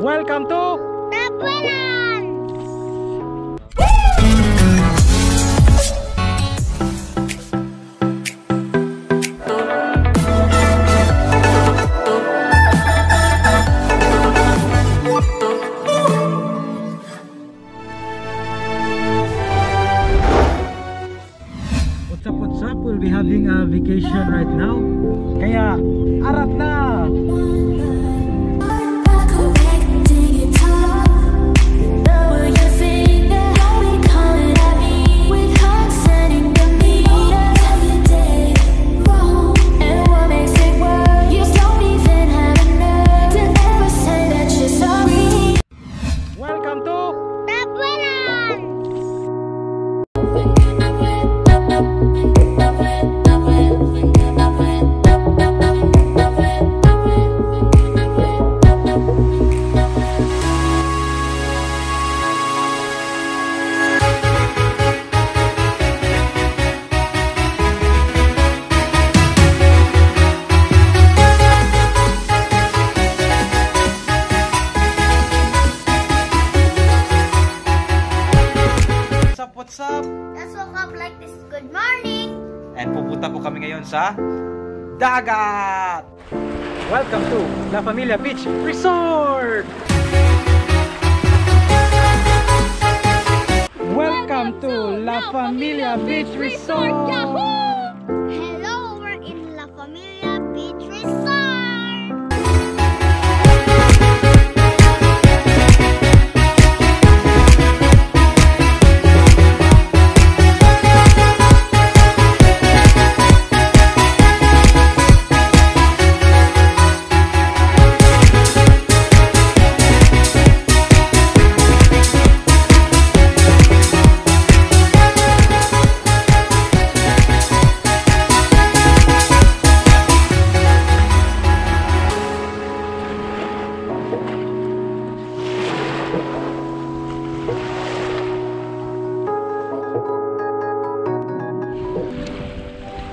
Welcome to Tapunan! What's up, what's up? We'll be having a vacation right now. Kaya, arat na! Let's woke up like this. Good morning! And pupunta po kami ngayon sa dagat! Welcome to La Familia Beach Resort! Welcome to La Familia Beach Resort! Hello,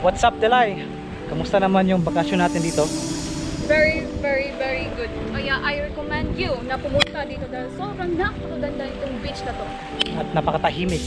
What's up, Delay? Kamusta naman yung bakasyon natin dito? Very, very, very good. Kaya I recommend you na pumunta dito dahil sobrang napakaganda itong beach na to. At napakatahimik.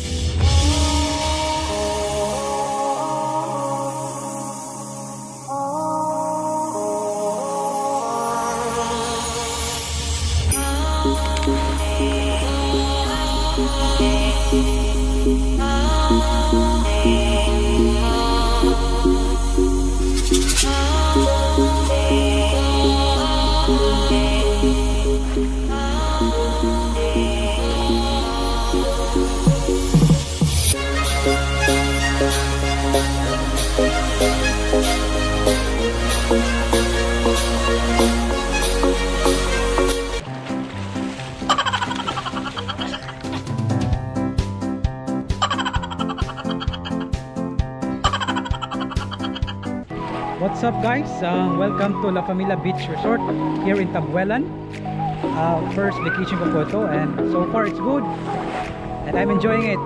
What's up guys? Uh, welcome to La Familia Beach Resort here in Tabuelan. Uh, first vacation ko po ito and so far it's good and I'm enjoying it.